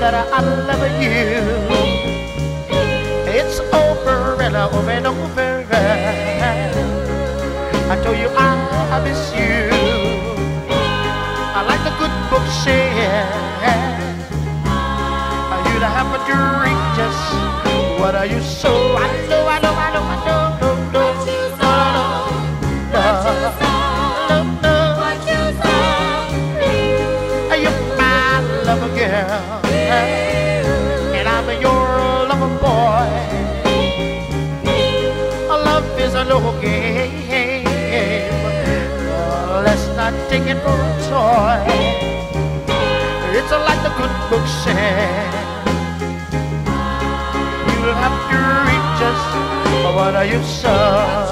that I love you. It's over and over and over. I told you I miss you. I like the good book said. You'd have a drink just what are you so? I know, I know, I know, I know, and I'm your lover boy. Love is a little game. Let's not take it for a toy. It's like the good book said. You'll have to reach us. What are you, son?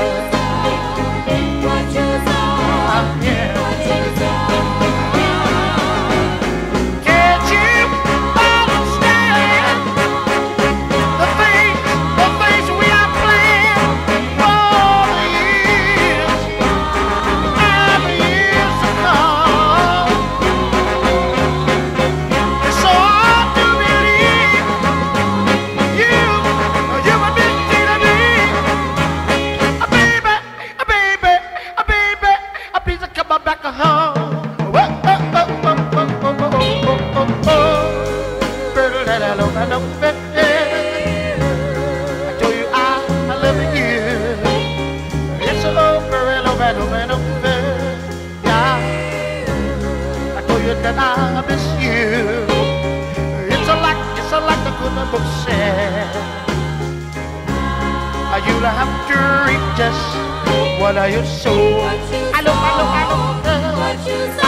alcohol. I know, I know. I told you I, I love you. It's I know, I know I told you that I miss you. It's a lot, it's a lot, the good book said. You'll have to read just what are your soul. I know, I know. Jesus.